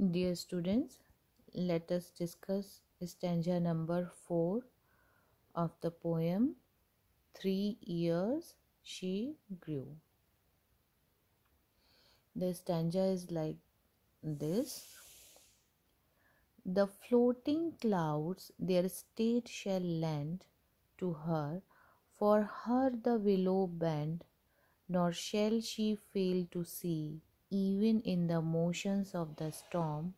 Dear students, let us discuss stanza number 4 of the poem Three Years She Grew. The stanza is like this The floating clouds their state shall lend to her, for her the willow bend, nor shall she fail to see even in the motions of the storm,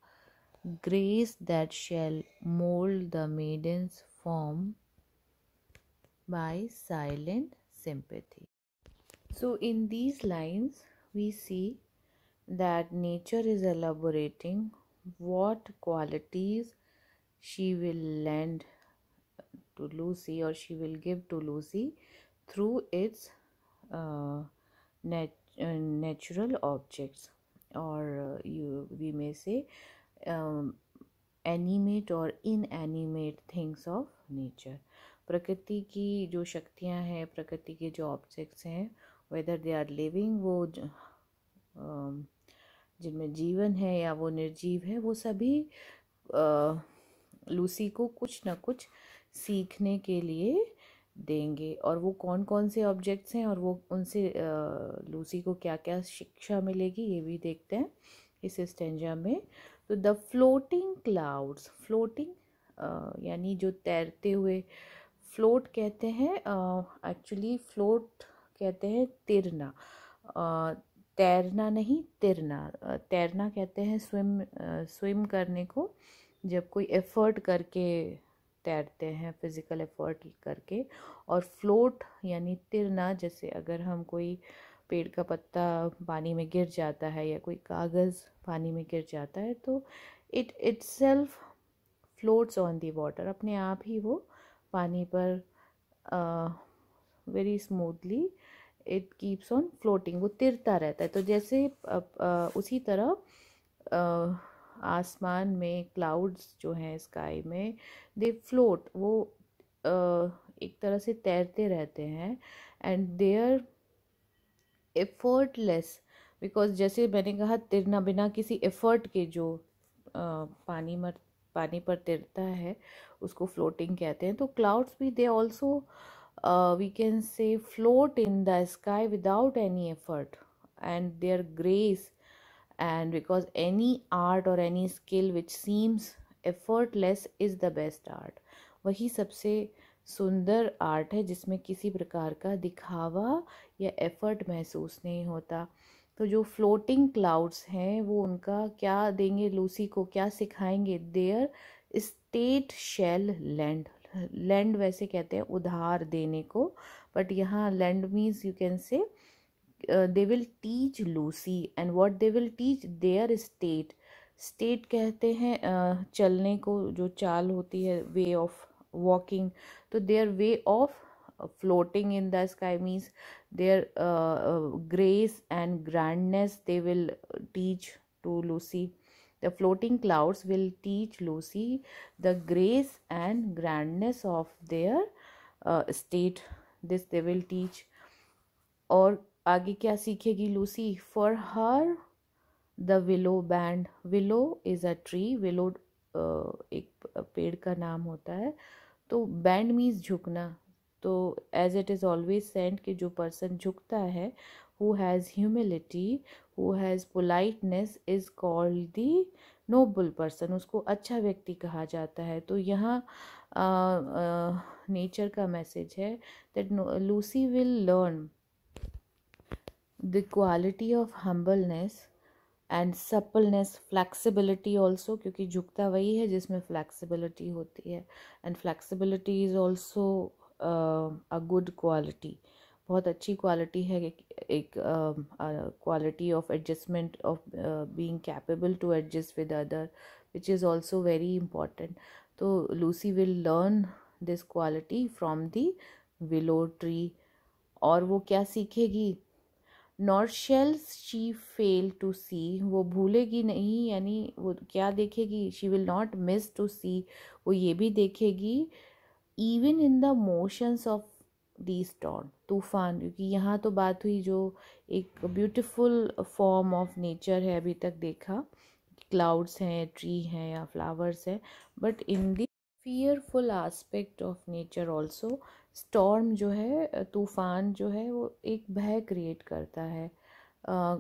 grace that shall mold the maiden's form by silent sympathy. So, in these lines, we see that nature is elaborating what qualities she will lend to Lucy or she will give to Lucy through its uh, objects. Or uh, you we may say um, animate or inanimate things of nature. प्रकृति की जो शक्तियाँ हैं प्रकृति के जो objects हैं whether they are living वो जिनमें जीवन है या वो निर्जीव है वो सभी लूसी को कुछ ना कुछ सीखने के लिए देंगे और वो कौन कौन से ऑब्जेक्ट्स हैं और वो उनसे लूसी को क्या क्या शिक्षा मिलेगी, ये भी देखते हैं इस स्टेंजा में। तो द फ्लोटिंग क्लाउड्स फ्लोटिंग यानी जो तैरते हुए फ्लोट कहते हैं एक्चुअली फ्लोट कहते हैं तिरना। तैरना नहीं, तिरना तैरना कहते हैं स्विम स्विम करने को, जब कोई एफर्ट करके तैरते हैं फ़िज़िकल एफर्ट करके। और फ्लोट यानी तिरना, जैसे अगर हम कोई पेड़ का पत्ता पानी में गिर जाता है या कोई कागज़ पानी में गिर जाता है तो it itself floats on the water अपने आप ही वो पानी पर very smoothly it keeps on floating वो तिरता रहता है। तो जैसे उसी तरह आसमान में क्लाउड्स जो हैं स्काई में दे फ्लोट वो एक तरह से तैरते रहते हैं and they are effortless because जैसे मैंने कहा, तिरना बिना किसी एफर्ट के जो पानी मर, पानी पर तैरता है, उसको फ्लोटिंग कहते हैं। तो क्लाउड्स भी they also we can say float in the sky without any effort and their grace and because any art or any skill which seems effortless is the best art. वही सबसे सुंदर art है जिसमें किसी प्रकार का दिखावा या एफर्ट महसूस नहीं होता। तो जो फ्लोटिंग क्लाउड्स हैं, वो उनका क्या देंगे लूसी को क्या सिखाएँगे? Their state shall lend lend वैसे कहते हैं उधार देने को बट यहाँ land means you can say they will teach Lucy and what they will teach their state state कहते हैं uh, चलने को जो चाल होती है वे ऑफ़ वॉकिंग तो their way of floating in the sky means their uh, uh, grace and grandness they will teach to lucy the floating clouds will teach lucy the grace and grandness of their uh, state this they will teach और आगे क्या सीखेगी Lucy for her the willow bend willow is a tree willow एक पेड़ का नाम होता है। तो बैंड मीन्स झुकना। तो as it is always said कि जो पर्सन झुकता है who has humility who has politeness is called the noble person उसको अच्छा व्यक्ति कहा जाता है। तो यहाँ नेचर का मैसेज है that Lucy will learn the quality of humbleness and suppleness flexibility also क्योंकि झुकता वही है जिसमें फ्लैक्सिबिलिटी होती है. And flexibility is also a good quality बहुत अच्छी क्वालिटी है एक quality of adjustment of being capable to adjust with other which is also very important तो Lucy will learn this quality from the willow tree और वो क्या सीखेगी? Nor shall she fail to see वो भूलेगी नहीं, यानी वो क्या देखेगी? She will not miss to see वो ये भी देखेगी even in the motions of the storm तूफ़ान, क्योंकि यहाँ तो बात हुई जो एक ब्यूटिफुल फॉर्म ऑफ़ नेचर है अभी तक देखा। क्लाउड्स हैं ट्री हैं, या फ्लावर्स हैं but in the fearful aspect of nature also storm जो है तूफ़ान जो है, वो एक भय क्रिएट करता है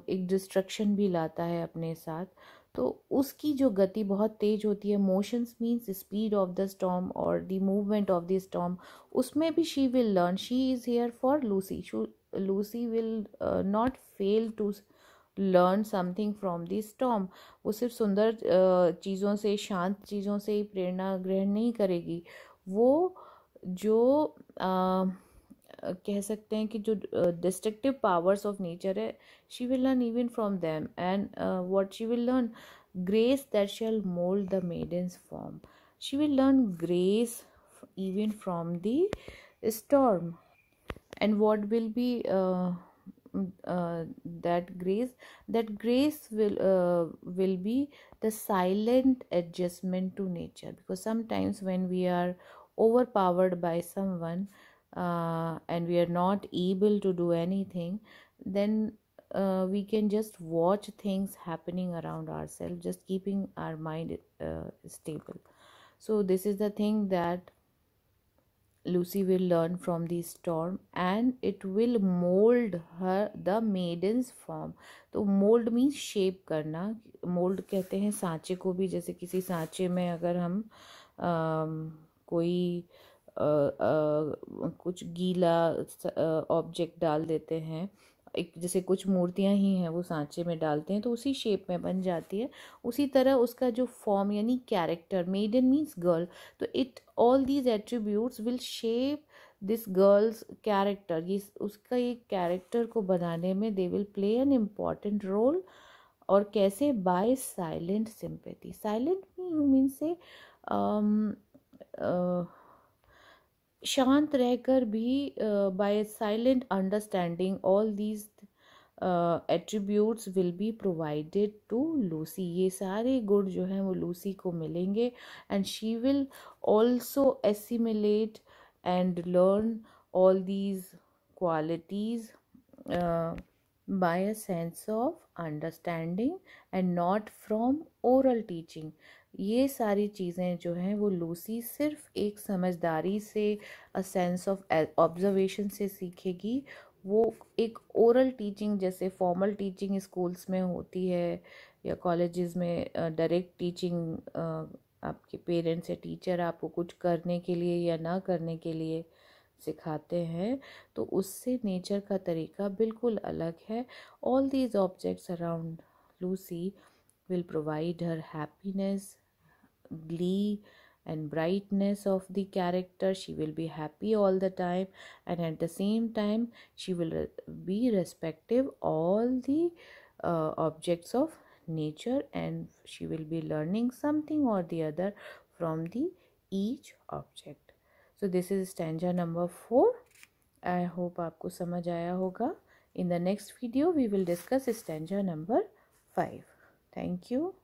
एक डिस्ट्रक्शन भी लाता है अपने साथ। तो उसकी जो गति बहुत तेज़ होती है motions means speed of the storm और the movement of the storm उसमें भी she will learn she is here for Lucy Lucy will not fail to learn something from the storm वो सिर्फ़ सुंदर चीज़ों से, शांत चीज़ों से ही प्रेरणा ग्रहण नहीं करेगी। वो जो uh, कह सकते हैं कि जो डिस्ट्रक्टिव पावर्स ऑफ नेचर है she will learn even from them and what she will learn grace that shall mold the maiden's form she will learn grace even from the storm and what will be uh, uh, that grace that grace will uh, will be the silent adjustment to nature because sometimes when we are overpowered by someone uh, and we are not able to do anything then uh, we can just watch things happening around ourselves just keeping our mind uh, stable so this is the thing that lucy will learn from the storm and it will mold her the maiden's form तो mould means shape करना mould कहते हैं सांचे को भी जैसे किसी सांचे में अगर हम आ, कोई आ, आ, कुछ गीला ऑब्जेक्ट डाल देते हैं। एक जैसे कुछ मूर्तियाँ ही हैं वो सांचे में डालते हैं तो उसी शेप में बन जाती है। उसी तरह उसका जो फॉर्म यानी कैरेक्टर मेडन मीन्स गर्ल तो it all these attributes will shape this girl's character ये उसका ये कैरेक्टर को बनाने में they will play an important role और कैसे? By silent sympathy silent mean से शांत रहकर भी by silent understanding all these attributes will be provided to Lucy ये सारे गुड जो हैं वो लूसी को मिलेंगे and she will also assimilate and learn all these qualities by a sense of understanding and not from oral teaching. ये सारी चीज़ें जो हैं, वो लूसी सिर्फ़ एक समझदारी से अ सेंस ऑफ़ ऑब्जर्वेशन से सीखेगी। वो एक ओरल टीचिंग जैसे फॉर्मल टीचिंग स्कूल्स में होती है या कॉलेजेस में डायरेक्ट टीचिंग आपके पेरेंट्स या टीचर आपको कुछ करने के लिए या ना करने के लिए सिखाते हैं तो उससे नेचर का तरीका बिल्कुल अलग है। All these objects around Lucy will provide her happiness glee and brightness of the character. She will be happy all the time and at the same time she will be respective all the uh, objects of nature and she will be learning something or the other from the each object. So this is stanza number 4 i hope aapko samajh aaya hoga in the next video we will discuss stanza number 5 thank you